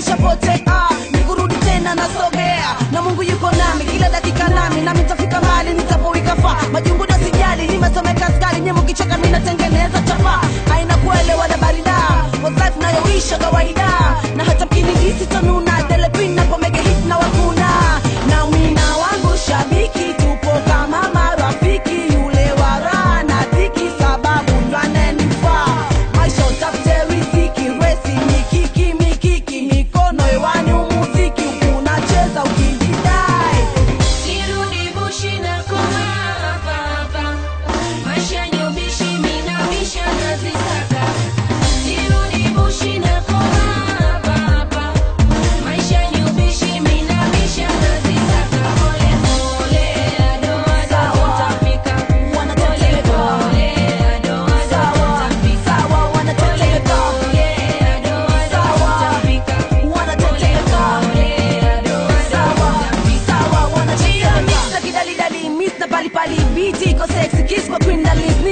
nishapotea nikurudi tena nasogea. Na mungu yuko nami kila dakika nami nami tafika mali nitapowikafa majungu na sijali nimesomeka skali nye mukichoka chapa aina kuelewa na barida wazlife nayoisha kawaida.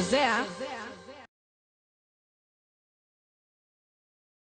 Shazam.